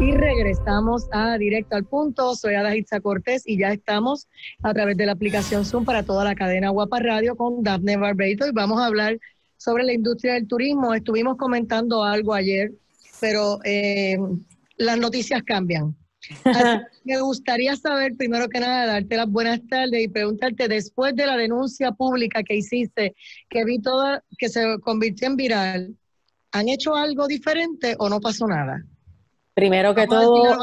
Y regresamos a Directo al Punto. Soy Ada Itza Cortés y ya estamos a través de la aplicación Zoom para toda la cadena Guapa Radio con Daphne Barbeito y vamos a hablar sobre la industria del turismo. Estuvimos comentando algo ayer, pero eh, las noticias cambian. me gustaría saber, primero que nada, darte las buenas tardes y preguntarte, después de la denuncia pública que hiciste, que vi toda, que se convirtió en viral, ¿han hecho algo diferente o no pasó nada? Primero que todo...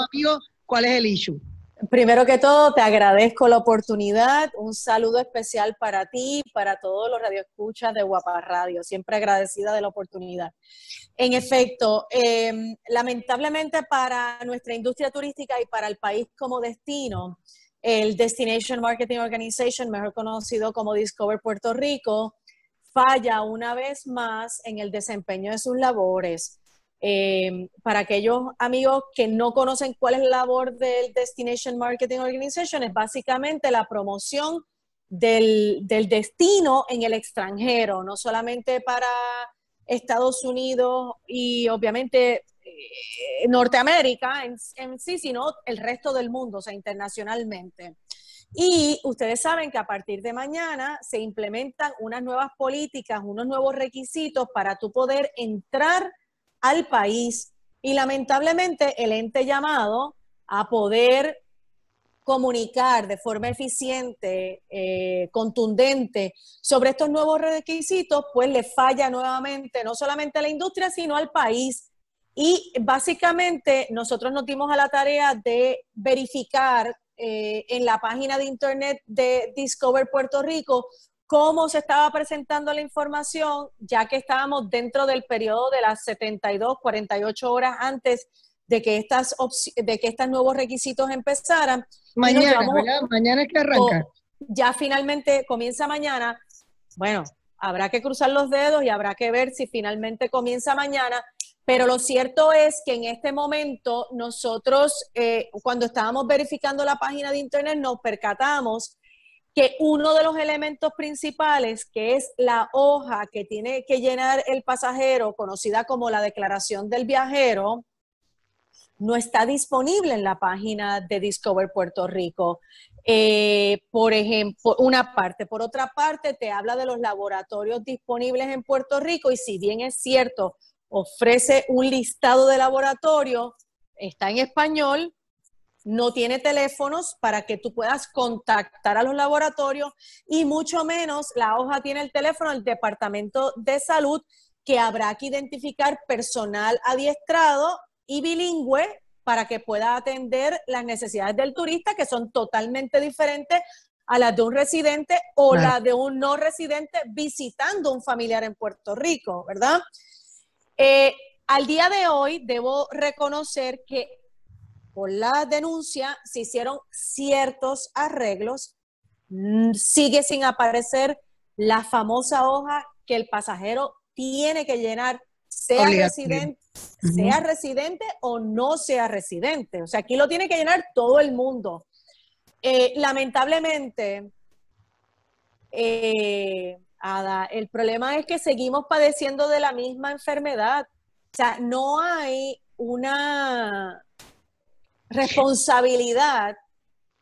¿Cuál es el issue? Primero que todo, te agradezco la oportunidad. Un saludo especial para ti, para todos los radioescuchas de Guapa Radio. Siempre agradecida de la oportunidad. En efecto, em, lamentablemente para nuestra industria turística y para el país como destino, el Destination Marketing Organization, mejor conocido como Discover Puerto Rico, falla una vez más en el desempeño de sus labores eh, para aquellos amigos que no conocen cuál es la labor del Destination Marketing Organization, es básicamente la promoción del, destino en el extranjero, no solamente para Estados Unidos y obviamente eh, Norteamérica en, en, sí, sino el resto del mundo, o sea, internacionalmente. Y ustedes saben que a partir de mañana se implementan unas nuevas políticas, unos nuevos requisitos para tú poder entrar al país y lamentablemente el ente llamado a poder comunicar de forma eficiente, eh, contundente sobre estos nuevos requisitos, pues le falla nuevamente no solamente a la industria, sino al país. Y básicamente nosotros nos dimos a la tarea de verificar eh, en la página de internet de Discover Puerto Rico cómo se estaba presentando la información, ya que estábamos dentro del periodo de las 72, 48 horas antes de que estas de que estos nuevos requisitos empezaran. Mañana, ¿verdad? Mañana es que arranca. Ya finalmente comienza mañana. Bueno, habrá que cruzar los dedos y habrá que ver si finalmente comienza mañana. Pero lo cierto es que en este momento nosotros, eh, cuando estábamos verificando la página de internet, nos percatamos que uno de los elementos principales, que es la hoja que tiene que llenar el pasajero, conocida como la declaración del viajero, no está disponible en la página de Discover Puerto Rico. Eh, por ejemplo, una parte. Por otra parte, te habla de los laboratorios disponibles en Puerto Rico y si bien es cierto, ofrece un listado de laboratorios, está en español, no tiene teléfonos para que tú puedas contactar a los laboratorios y mucho menos la hoja tiene el teléfono del Departamento de Salud que habrá que identificar personal adiestrado y bilingüe para que pueda atender las necesidades del turista que son totalmente diferentes a las de un residente o las de un no residente visitando un familiar en Puerto Rico, ¿verdad? Eh, al día de hoy debo reconocer que por la denuncia se hicieron ciertos arreglos, mm, sigue sin aparecer la famosa hoja que el pasajero tiene que llenar, sea residente, sea residente o no sea residente. O sea, aquí lo tiene que llenar todo el mundo. Eh, lamentablemente, eh, Ada, el problema es que seguimos padeciendo de la misma enfermedad. O sea, no hay una responsabilidad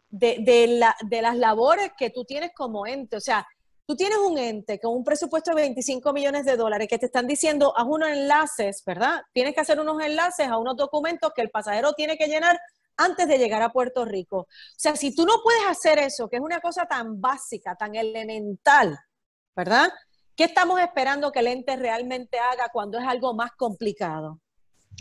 de, las labores que tú tienes como ente. O sea, tú tienes un ente con un presupuesto de 25 millones de dólares que te están diciendo, haz unos enlaces, ¿verdad? Tienes que hacer unos enlaces a unos documentos que el pasajero tiene que llenar antes de llegar a Puerto Rico. O sea, si tú no puedes hacer eso, que es una cosa tan básica, tan elemental, ¿verdad? ¿Qué estamos esperando que el ente realmente haga cuando es algo más complicado?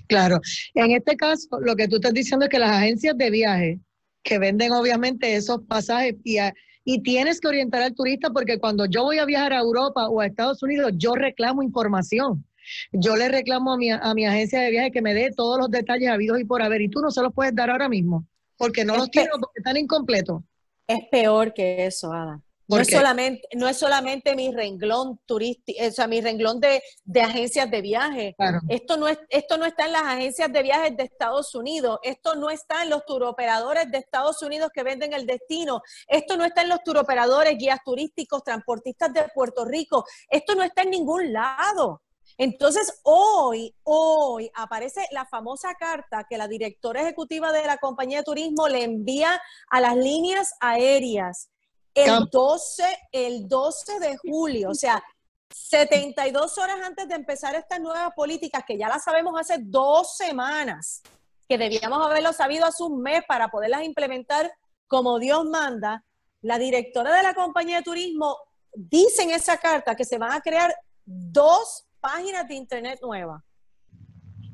Claro, en este caso lo que tú estás diciendo es que las agencias de viaje que venden obviamente esos pasajes y, y tienes que orientar al turista porque cuando yo voy a viajar a Europa o a Estados Unidos yo reclamo información. Yo le reclamo a mi, a mi agencia de viaje que me dé todos los detalles habidos y por haber y tú no se los puedes dar ahora mismo porque no los tienes porque están incompletos. Es peor que eso, Ada. No es, solamente, no es solamente mi renglón turístico, o sea, mi renglón de, agencias de viaje. Esto, no es, esto no está en las agencias de viajes de Estados Unidos, esto no está en los turoperadores de Estados Unidos que venden el destino, esto no está en los turoperadores, guías turísticos, transportistas de Puerto Rico, esto no está en ningún lado. Entonces, hoy, hoy aparece la famosa carta que la directora ejecutiva de la compañía de turismo le envía a las líneas aéreas el 12, el 12 de julio, o sea, 72 horas antes de empezar estas nuevas políticas, que ya las sabemos hace dos semanas, que debíamos haberlo sabido hace un mes para poderlas implementar como Dios manda, la directora de la compañía de turismo dice en esa carta que se van a crear dos páginas de internet nuevas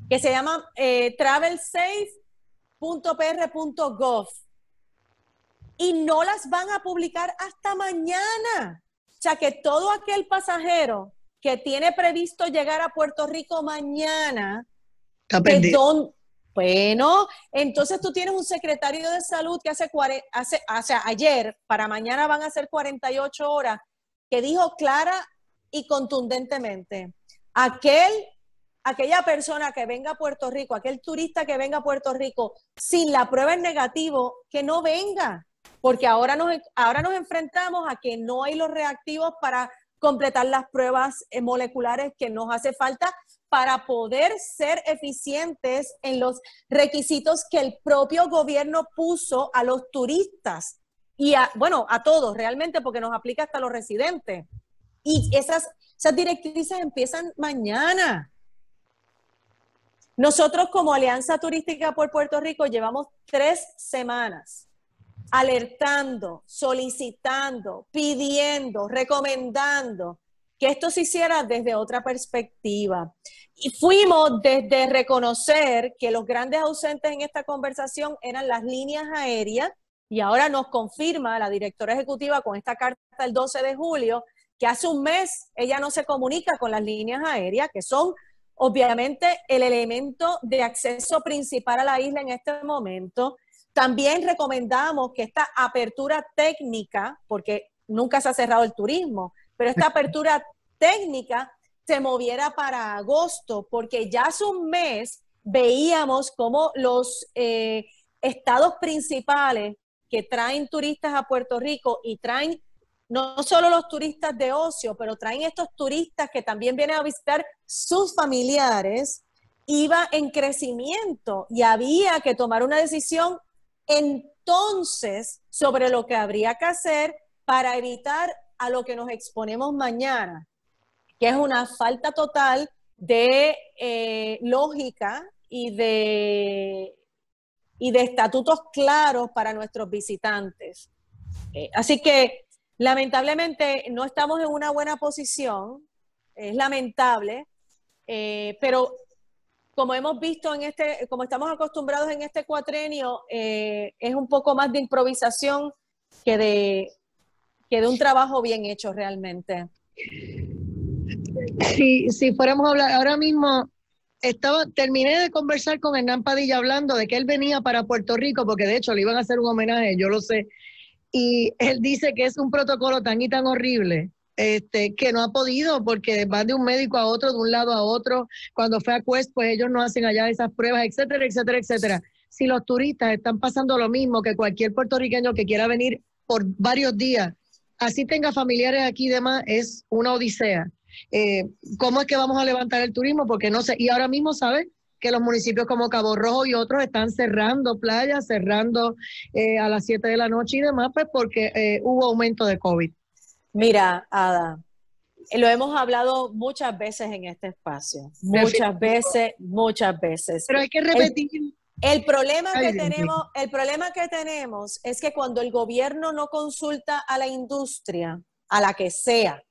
que se llaman eh, travelsafe.pr.gov y no las van a publicar hasta mañana. O sea que todo aquel pasajero que tiene previsto llegar a Puerto Rico mañana, bueno, entonces tú tienes un secretario de salud que hace, hace, hace ayer, para mañana van a ser 48 horas, que dijo clara y contundentemente, aquel, aquella persona que venga a Puerto Rico, aquel turista que venga a Puerto Rico sin la prueba en negativo, que no venga, porque ahora nos, ahora nos enfrentamos a que no hay los reactivos para completar las pruebas eh, moleculares que nos hace falta para poder ser eficientes en los requisitos que el propio gobierno puso a los turistas y a, bueno, a todos realmente, porque nos aplica hasta los residentes. Y esas, esas directrices empiezan mañana. Nosotros como Alianza Turística por Puerto Rico llevamos tres semanas alertando, solicitando, pidiendo, recomendando que esto se hiciera desde otra perspectiva. Y fuimos desde reconocer que los grandes ausentes en esta conversación eran las líneas aéreas, y ahora nos confirma la directora ejecutiva con esta carta del 12 de julio que hace un mes ella no se comunica con las líneas aéreas, que son obviamente el elemento de acceso principal a la isla en este momento. También recomendamos que esta apertura técnica, porque nunca se ha cerrado el turismo, pero esta apertura técnica se moviera para agosto, porque ya hace un mes veíamos cómo los eh, estados principales que traen turistas a Puerto Rico y traen no solo los turistas de ocio, pero traen estos turistas que también vienen a visitar sus familiares, iba en crecimiento y había que tomar una decisión entonces sobre lo que habría que hacer para evitar a lo que nos exponemos mañana, que es una falta total de eh, lógica y de, y de estatutos claros para nuestros visitantes. Eh, así que lamentablemente no estamos en una buena posición, es lamentable, eh, pero como hemos visto en este, como estamos acostumbrados en este cuatrenio, es un poco más de improvisación que de, que de un trabajo bien hecho realmente. Si, si fuéramos a hablar ahora mismo, estaba, terminé de conversar con Hernán Padilla hablando de que él venía para Puerto Rico, porque de hecho le iban a hacer un homenaje, yo lo sé, y él dice que es un protocolo tan y tan horrible este, que no ha podido porque van de un médico a otro, de un lado a otro. Cuando fue a Quest, pues ellos no hacen allá esas pruebas, etcétera, etcétera, etcétera. Si los turistas están pasando lo mismo que cualquier puertorriqueño que quiera venir por varios días así tenga familiares aquí y demás, es una odisea. Eh, ¿Cómo es que vamos a levantar el turismo? Porque no sé, y ahora mismo sabes que los municipios como Cabo Rojo y otros están cerrando playas, cerrando eh, a las 7 de la noche y demás, pues porque eh, hubo aumento de COVID. Mira, Ada, lo hemos hablado muchas veces en este espacio, muchas veces, muchas veces. Pero hay que repetir. El problema, que tenemos, el problema que tenemos es que cuando el gobierno no consulta a la industria, a la que sea,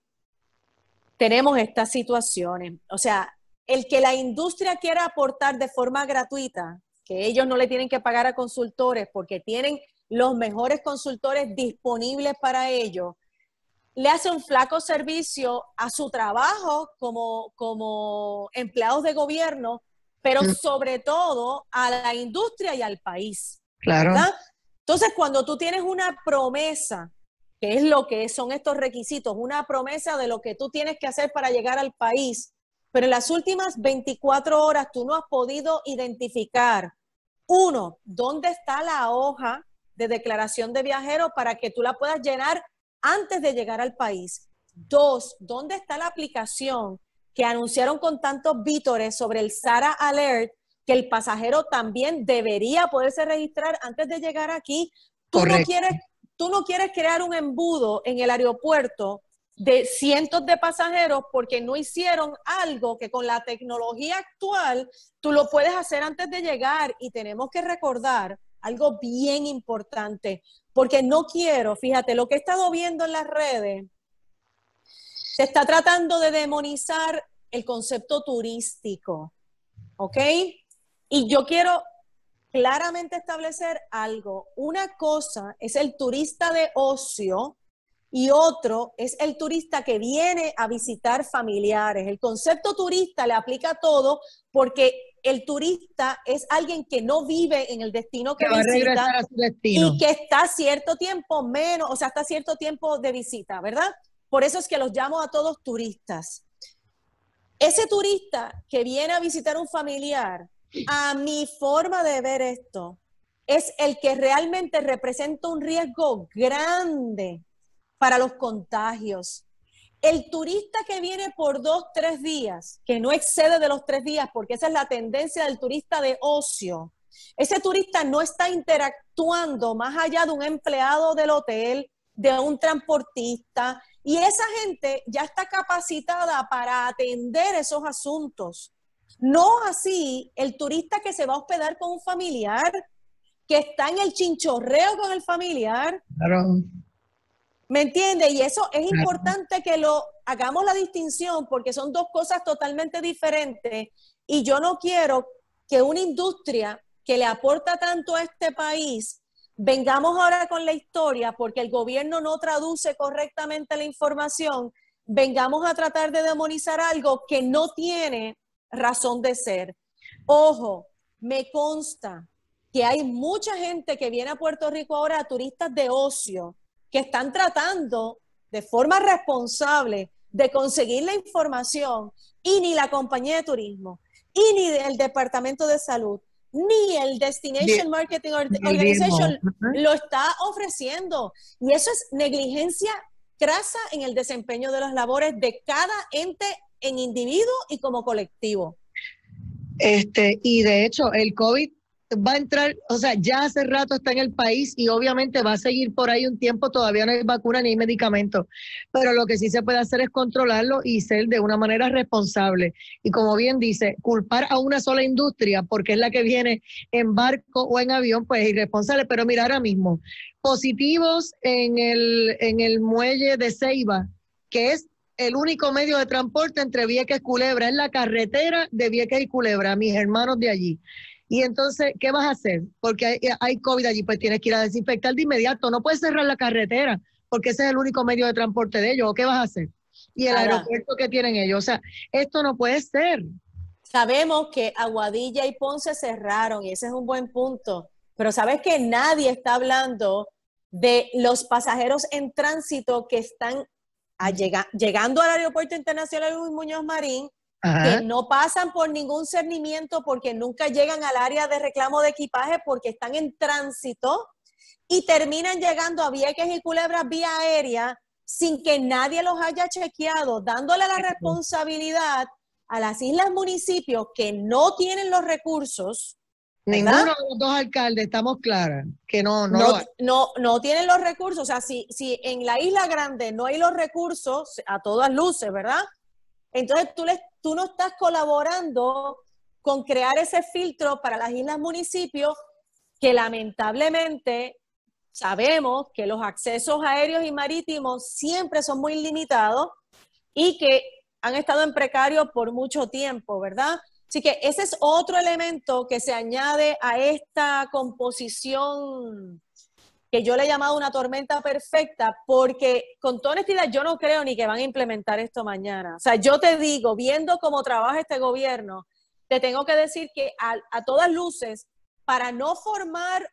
tenemos estas situaciones. O sea, el que la industria quiera aportar de forma gratuita, que ellos no le tienen que pagar a consultores porque tienen los mejores consultores disponibles para ello, le hace un flaco servicio a su trabajo como, como empleados de gobierno pero mm. sobre todo a la industria y al país. Claro. Entonces, cuando tú tienes una promesa, que es lo que son estos requisitos, una promesa de lo que tú tienes que hacer para llegar al país, pero en las últimas 24 horas tú no has podido identificar, uno, dónde está la hoja de declaración de viajero para que tú la puedas llenar antes de llegar al país. Dos, ¿dónde está la aplicación que anunciaron con tantos vítores sobre el SARA Alert, que el pasajero también debería poderse registrar antes de llegar aquí. Tú no, quieres, tú no quieres crear un embudo en el aeropuerto de cientos de pasajeros porque no hicieron algo que con la tecnología actual tú lo puedes hacer antes de llegar y tenemos que recordar algo bien importante, porque no quiero, fíjate, lo que he estado viendo en las redes, se está tratando de demonizar el concepto turístico, ¿ok? Y yo quiero claramente establecer algo. Una cosa es el turista de ocio y otro es el turista que viene a visitar familiares. El concepto turista le aplica a todo porque el turista es alguien que no vive en el destino que, visita y que está cierto tiempo menos, o sea, está cierto tiempo de visita, ¿verdad? Por eso es que los llamo a todos turistas. Ese turista que viene a visitar un familiar, a mi forma de ver esto, es el que realmente representa un riesgo grande para los contagios. El turista que viene por dos, tres días, que no excede de los tres días, porque esa es la tendencia del turista de ocio, ese turista no está interactuando más allá de un empleado del hotel, de un transportista, y esa gente ya está capacitada para atender esos asuntos. No así el turista que se va a hospedar con un familiar, que está en el chinchorreo con el familiar, claro. ¿Me entiende? Y eso es importante que lo hagamos la distinción porque son dos cosas totalmente diferentes y yo no quiero que una industria que le aporta tanto a este país, vengamos ahora con la historia porque el gobierno no traduce correctamente la información, vengamos a tratar de demonizar algo que no tiene razón de ser. Ojo, me consta que hay mucha gente que viene a Puerto Rico ahora, turistas de ocio, que están tratando de forma responsable de conseguir la información y ni la compañía de turismo, y ni el Departamento de Salud, ni el Destination Marketing Organization lo está ofreciendo. Y eso es negligencia crasa en el desempeño de las labores de cada ente en individuo y como colectivo. Este, y de hecho, el COVID va a entrar, o sea, ya hace rato está en el país y obviamente va a seguir por ahí un tiempo, todavía no hay vacuna ni medicamento, pero lo que sí se puede hacer es controlarlo y ser de una manera responsable. Y como bien dice, culpar a una sola industria porque es la que viene en barco o en avión, pues es irresponsable, pero mira ahora mismo, positivos en el, en el muelle de Ceiba, que es el único medio de transporte entre Vieques y Culebra, es la carretera de Vieques y Culebra, mis hermanos de allí. Y entonces, ¿qué vas a hacer? Porque hay, COVID allí, pues tienes que ir a desinfectar de inmediato. No puedes cerrar la carretera porque ese es el único medio de transporte de ellos. ¿O qué vas a hacer? Y el aeropuerto que tienen ellos. O sea, esto no puede ser. Sabemos que Aguadilla y Ponce cerraron y ese es un buen punto. Pero sabes que nadie está hablando de los pasajeros en tránsito que están llegando al aeropuerto internacional Luis Muñoz Marín que no pasan por ningún cernimiento porque nunca llegan al área de reclamo de equipaje porque están en tránsito y terminan llegando a Vieques y Culebras vía aérea sin que nadie los haya chequeado, dándole la responsabilidad a las islas municipios que no tienen los recursos. Ninguno de los dos alcaldes, estamos claras, que no, no, no, no, tienen los recursos. O sea, si, si en la isla grande no hay los recursos, a todas luces, ¿verdad? Entonces tú, les, tú no estás colaborando con crear ese filtro para las islas municipios que lamentablemente sabemos que los accesos aéreos y marítimos siempre son muy limitados y que han estado en precario por mucho tiempo, ¿verdad? Así que ese es otro elemento que se añade a esta composición que yo le he llamado una tormenta perfecta, porque con toda honestidad yo no creo ni que van a implementar esto mañana. O sea, yo te digo, viendo cómo trabaja este gobierno, te tengo que decir que a, todas luces, para no formar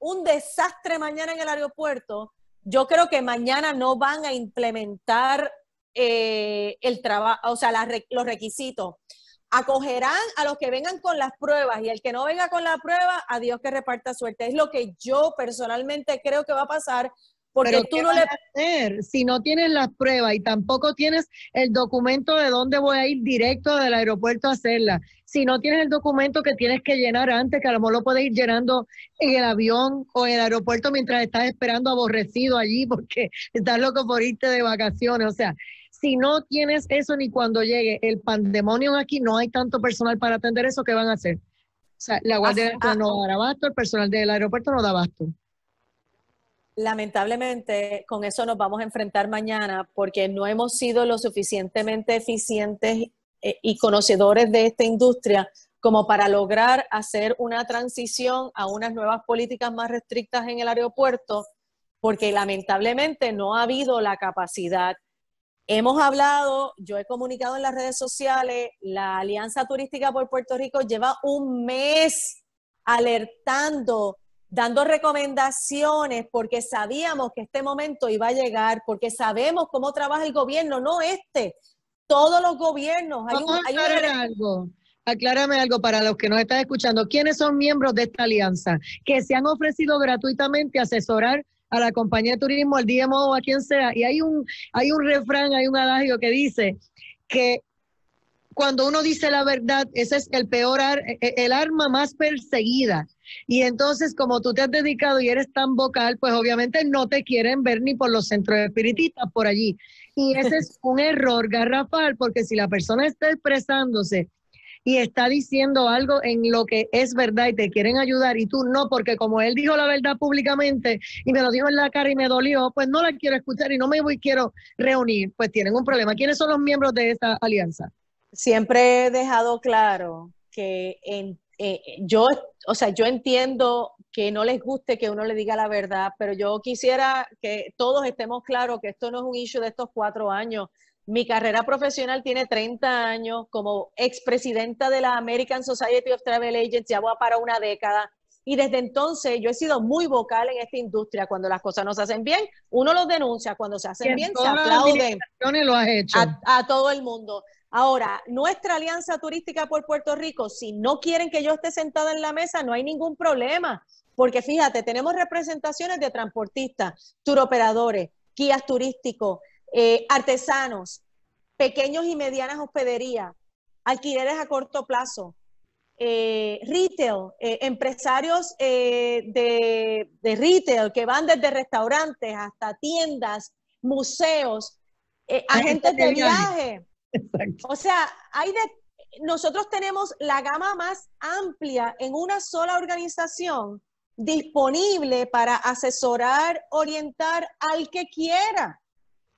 un desastre mañana en el aeropuerto, yo creo que mañana no van a implementar eh, el trabajo, o sea, los requisitos acogerán a los que vengan con las pruebas y el que no venga con la prueba, a Dios que reparta suerte. Es lo que yo personalmente creo que va a pasar Porque tú no le... Hacer? Si no tienes las pruebas y tampoco tienes el documento de dónde voy a ir directo del aeropuerto a hacerla, si no tienes el documento que tienes que llenar antes, que a lo mejor lo puedes ir llenando en el avión o en el aeropuerto mientras estás esperando aborrecido allí porque estás loco por irte de vacaciones. O sea, si no tienes eso ni cuando llegue el pandemonio aquí, no hay tanto personal para atender eso, ¿qué van a hacer? O sea, la Guardia ah, no va a dar abasto, el personal del aeropuerto no da abasto. Lamentablemente, con eso nos vamos a enfrentar mañana porque no hemos sido lo suficientemente eficientes eh, y conocedores de esta industria como para lograr hacer una transición a unas nuevas políticas más restrictas en el aeropuerto, porque lamentablemente no ha habido la capacidad Hemos hablado, yo he comunicado en las redes sociales, la Alianza Turística por Puerto Rico lleva un mes alertando, dando recomendaciones, porque sabíamos que este momento iba a llegar, porque sabemos cómo trabaja el gobierno, no este, todos los gobiernos. Hay un, hay algo. Aclárame algo para los que nos están escuchando. ¿Quiénes son miembros de esta alianza que se han ofrecido gratuitamente asesorar a la compañía de turismo, al DMO o a quien sea. Y hay un, hay un refrán, hay un adagio que dice que cuando uno dice la verdad, ese es el peor, e, e, el arma más perseguida. Y entonces, como tú te has dedicado y eres tan vocal, pues obviamente no te quieren ver ni por los centros espiritistas por allí. Y ese es un error garrafal, porque si la persona está expresándose y está diciendo algo en lo que es verdad y te quieren ayudar y tú no, porque como él dijo la verdad públicamente y me lo dijo en la cara y me dolió, pues no la quiero escuchar y no me voy, quiero reunir, pues tienen un problema. ¿Quiénes son los miembros de esta alianza? Siempre he dejado claro que en, eh, yo, o sea, yo entiendo que no les guste que uno le diga la verdad, pero yo quisiera que todos estemos claros que esto no es un issue de estos cuatro años. Mi carrera profesional tiene 30 años como expresidenta de la American Society of Travel Agents, ya voy para una década. Y desde entonces yo he sido muy vocal en esta industria. Cuando las cosas no se hacen bien, uno los denuncia. Cuando se hacen bien, se aplauden lo has hecho. A, a, todo el mundo. Ahora, nuestra alianza turística por Puerto Rico, si no quieren que yo esté sentada en la mesa, no hay ningún problema. Porque fíjate, tenemos representaciones de transportistas, turoperadores, guías turísticos, eh, artesanos, pequeños y medianas hospederías, alquileres a corto plazo, eh, retail, eh, empresarios de, retail que van desde restaurantes hasta tiendas, museos, agentes de viaje. O sea, hay de, nosotros tenemos la gama más amplia en una sola organización disponible para asesorar, orientar al que quiera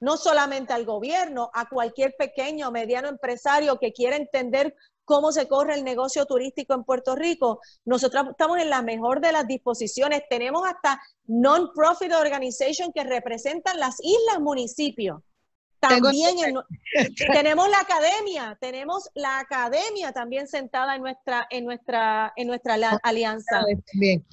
no solamente al gobierno, a cualquier pequeño o mediano empresario que quiera entender cómo se corre el negocio turístico en Puerto Rico. Nosotros estamos en la mejor de las disposiciones. Tenemos hasta non-profit organization que representan las islas municipios. También tenemos la academia, tenemos la academia también sentada en nuestra, en nuestra, en nuestra alianza. Bien.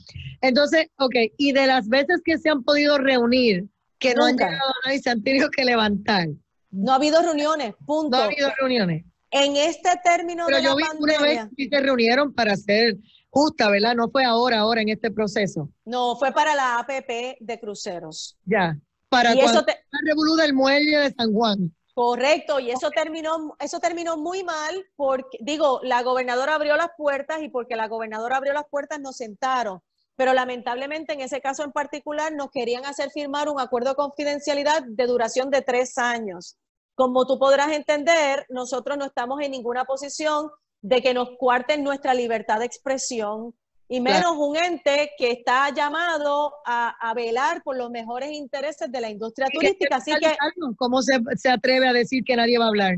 Entonces, ok, y de las veces que se han podido reunir, que no han llegado a y se han tenido que levantar. No ha habido reuniones, punto. No ha habido reuniones. En este término Pero yo vi una vez que se reunieron para hacer justa, ¿verdad? No fue ahora, ahora en este proceso. No, fue para la APP de cruceros. Ya, para y eso te... la del muelle de San Juan. Correcto, y eso terminó, eso terminó muy mal porque, digo, la gobernadora abrió las puertas y porque la gobernadora abrió las puertas nos sentaron pero lamentablemente en ese caso en particular nos querían hacer firmar un acuerdo de confidencialidad de duración de tres años. Como tú podrás entender, nosotros no estamos en ninguna posición de que nos cuarten nuestra libertad de expresión y menos un ente que está llamado a, velar por los mejores intereses de la industria turística. Así que, ¿cómo se, se atreve a decir que nadie va a hablar?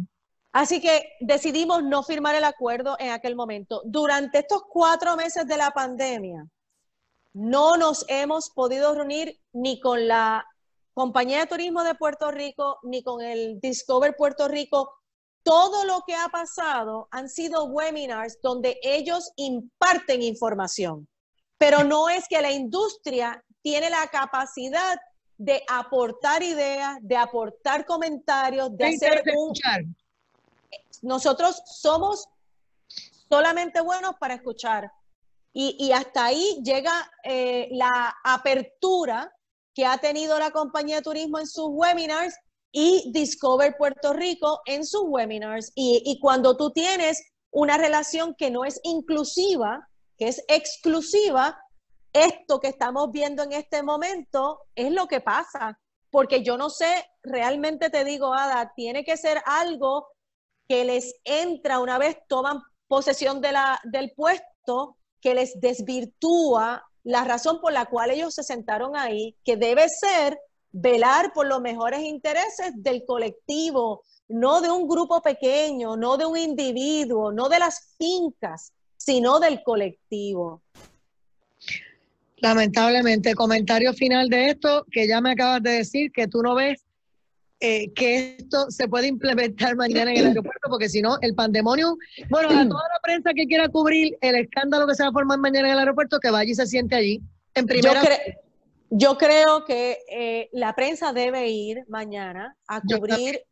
Así que decidimos no firmar el acuerdo en aquel momento. Durante estos cuatro meses de la pandemia, no nos hemos podido reunir ni con la Compañía de Turismo de Puerto Rico, ni con el Discover Puerto Rico. Todo lo que ha pasado han sido webinars donde ellos imparten información, pero no es que la industria tiene la capacidad de aportar ideas, de aportar comentarios, de hacer un... Nosotros somos solamente buenos para escuchar. Y, hasta ahí llega eh, la apertura que ha tenido la compañía de turismo en sus webinars y Discover Puerto Rico en sus webinars. Y, y cuando tú tienes una relación que no es inclusiva, que es exclusiva, esto que estamos viendo en este momento es lo que pasa. Porque yo no sé, realmente te digo, Ada, tiene que ser algo que les entra una vez toman posesión de la, del puesto, que les desvirtúa la razón por la cual ellos se sentaron ahí, que debe ser velar por los mejores intereses del colectivo, no de un grupo pequeño, no de un individuo, no de las fincas, sino del colectivo. Lamentablemente, comentario final de esto, que ya me acabas de decir que tú no ves eh, que esto se puede implementar mañana en el aeropuerto, porque si no, el pandemonio, bueno, a toda la prensa que quiera cubrir el escándalo que se va a formar mañana en el aeropuerto, que vaya y se siente allí. En primera... Yo, creo que eh, la prensa debe ir mañana a cubrir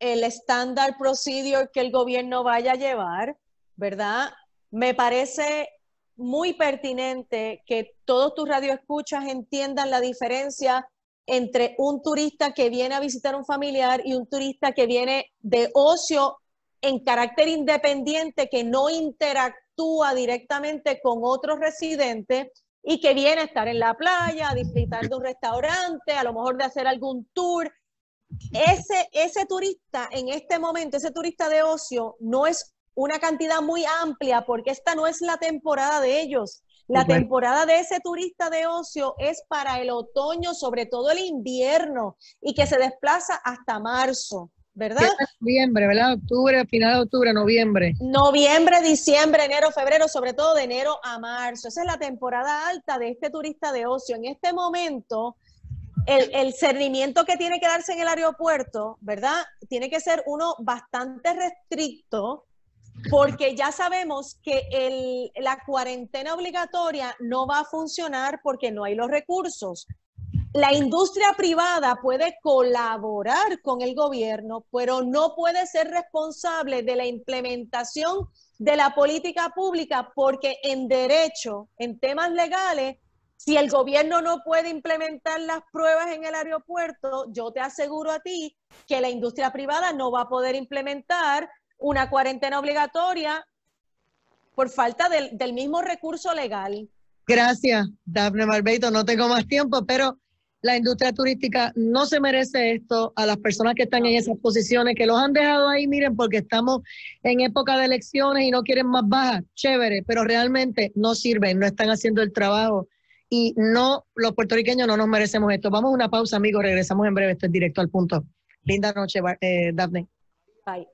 el estándar procedure que el gobierno vaya a llevar, ¿verdad? Me parece muy pertinente que todos tus radioescuchas entiendan la diferencia entre un turista que viene a visitar un familiar y un turista que viene de ocio en carácter independiente, que no interactúa directamente con otros residentes y que viene a estar en la playa, a disfrutar de un restaurante, a lo mejor de hacer algún tour. Ese, ese turista en este momento, ese turista de ocio, no es una cantidad muy amplia porque esta no es la temporada de ellos. La temporada de ese turista de ocio es para el otoño, sobre todo el invierno, y que se desplaza hasta marzo, ¿verdad? Noviembre, ¿verdad? Octubre, final de octubre, noviembre. Noviembre, diciembre, enero, febrero, sobre todo de enero a marzo. Esa es la temporada alta de este turista de ocio. En este momento, el, el cernimiento que tiene que darse en el aeropuerto, ¿verdad? Tiene que ser uno bastante restricto porque ya sabemos que la cuarentena obligatoria no va a funcionar porque no hay los recursos. La industria privada puede colaborar con el gobierno, pero no puede ser responsable de la implementación de la política pública porque en derecho, en temas legales, si el gobierno no puede implementar las pruebas en el aeropuerto, yo te aseguro a ti que la industria privada no va a poder implementar una cuarentena obligatoria por falta del, mismo recurso legal. Gracias, Daphne Barbeito. No tengo más tiempo, pero la industria turística no se merece esto a las personas que están en esas posiciones, que los han dejado ahí, miren, porque estamos en época de elecciones y no quieren más bajas, chévere, pero realmente no sirven, no están haciendo el trabajo y no, los puertorriqueños no nos merecemos esto. Vamos a una pausa, amigos, regresamos en breve, esto es directo al punto. Linda noche, eh, Daphne. Bye.